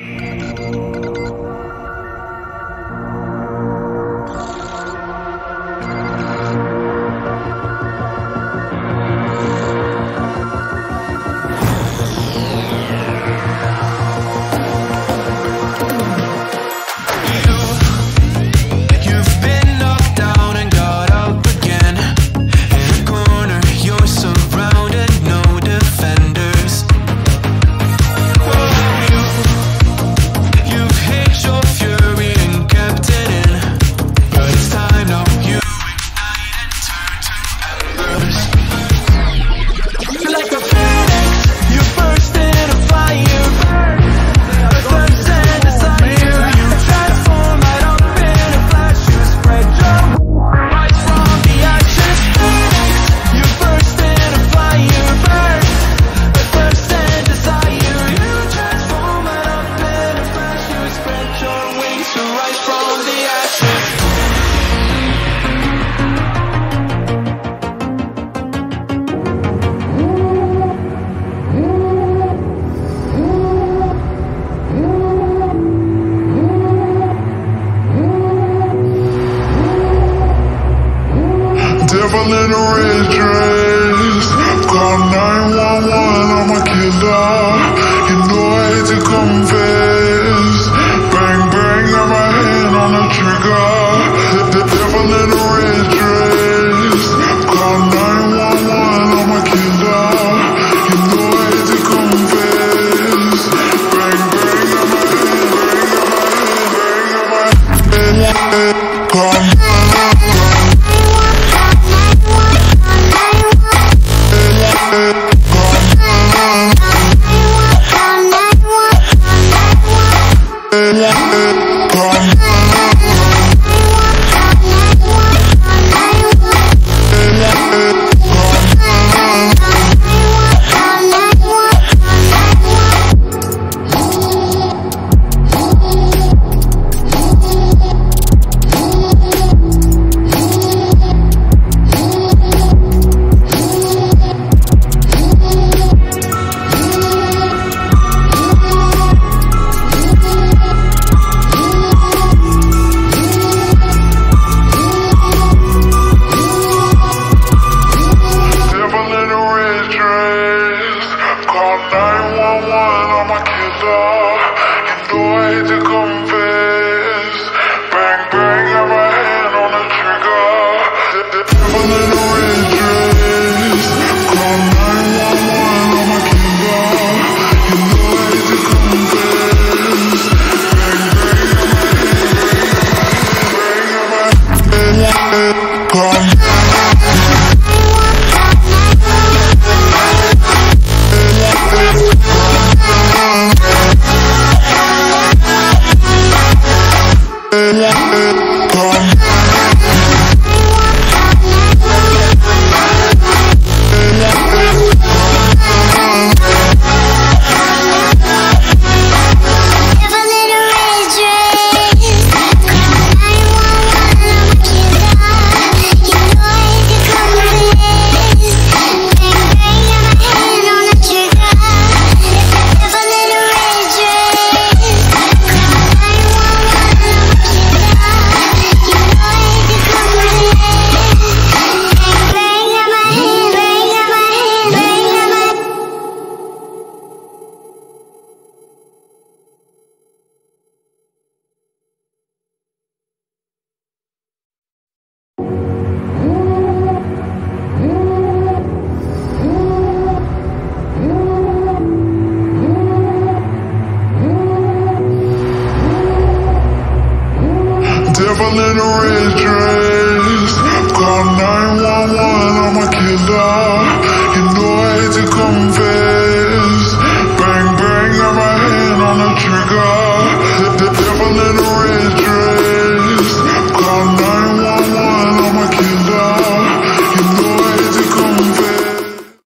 Mm-hmm. Call 911, I'm a killer. You know I hate to confess you e não hei de comer. You know I had to confess.